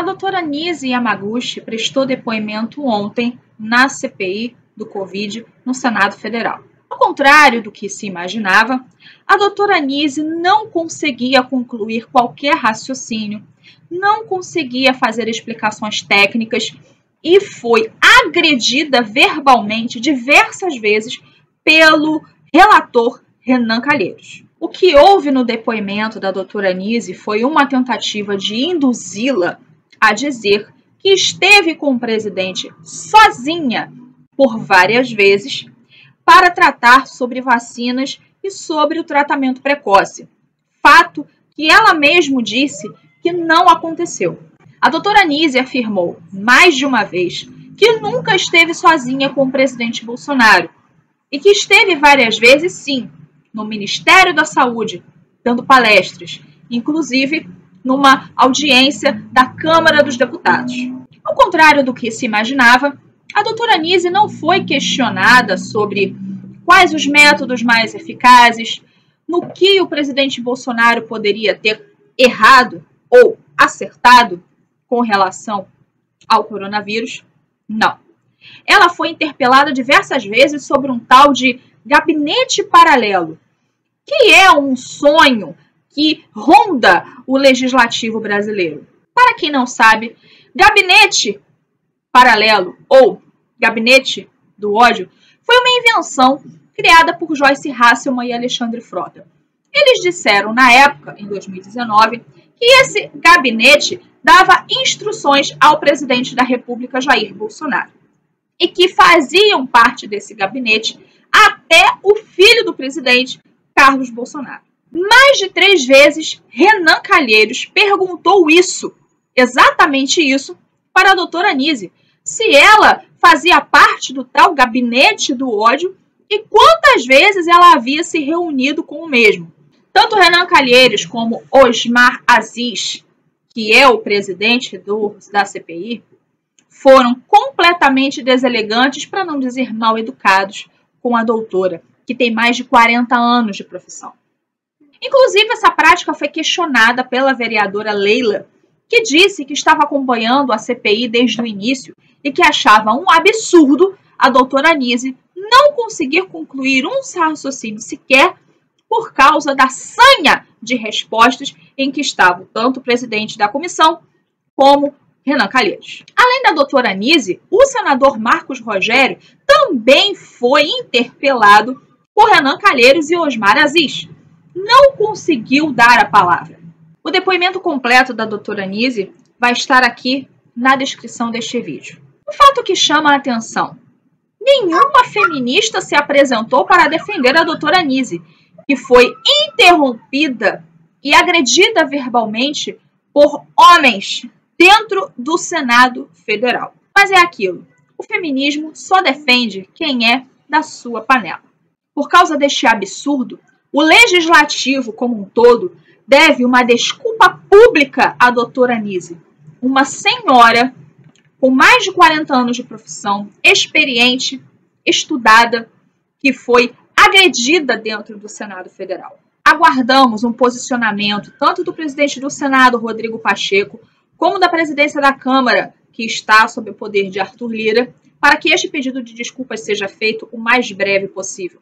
A doutora Nise Yamaguchi prestou depoimento ontem na CPI do Covid no Senado Federal. Ao contrário do que se imaginava, a doutora Nise não conseguia concluir qualquer raciocínio, não conseguia fazer explicações técnicas e foi agredida verbalmente diversas vezes pelo relator Renan Calheiros. O que houve no depoimento da doutora Nise foi uma tentativa de induzi-la a dizer que esteve com o presidente sozinha por várias vezes para tratar sobre vacinas e sobre o tratamento precoce. Fato que ela mesma disse que não aconteceu. A doutora Nise afirmou mais de uma vez que nunca esteve sozinha com o presidente Bolsonaro e que esteve várias vezes, sim, no Ministério da Saúde, dando palestras, inclusive numa audiência da Câmara dos Deputados. Ao contrário do que se imaginava, a doutora Nise não foi questionada sobre quais os métodos mais eficazes, no que o presidente Bolsonaro poderia ter errado ou acertado com relação ao coronavírus. Não. Ela foi interpelada diversas vezes sobre um tal de gabinete paralelo, que é um sonho que ronda o legislativo brasileiro. Para quem não sabe, gabinete paralelo ou gabinete do ódio foi uma invenção criada por Joyce Hasselman e Alexandre Frota. Eles disseram na época, em 2019, que esse gabinete dava instruções ao presidente da República Jair Bolsonaro e que faziam parte desse gabinete até o filho do presidente, Carlos Bolsonaro. Mais de três vezes, Renan Calheiros perguntou isso, exatamente isso, para a doutora Anise, se ela fazia parte do tal gabinete do ódio e quantas vezes ela havia se reunido com o mesmo. Tanto Renan Calheiros como Osmar Aziz, que é o presidente do, da CPI, foram completamente deselegantes, para não dizer mal educados, com a doutora, que tem mais de 40 anos de profissão. Inclusive, essa prática foi questionada pela vereadora Leila, que disse que estava acompanhando a CPI desde o início e que achava um absurdo a doutora Anise não conseguir concluir um raciocínio sequer por causa da sanha de respostas em que estavam tanto o presidente da comissão como Renan Calheiros. Além da doutora Anise, o senador Marcos Rogério também foi interpelado por Renan Calheiros e Osmar Aziz, não conseguiu dar a palavra. O depoimento completo da doutora Nise vai estar aqui na descrição deste vídeo. Um fato que chama a atenção. Nenhuma feminista se apresentou para defender a doutora Nise, que foi interrompida e agredida verbalmente por homens dentro do Senado Federal. Mas é aquilo. O feminismo só defende quem é da sua panela. Por causa deste absurdo, o legislativo como um todo deve uma desculpa pública à doutora Nise, uma senhora com mais de 40 anos de profissão, experiente, estudada, que foi agredida dentro do Senado Federal. Aguardamos um posicionamento tanto do presidente do Senado, Rodrigo Pacheco, como da presidência da Câmara, que está sob o poder de Arthur Lira, para que este pedido de desculpas seja feito o mais breve possível.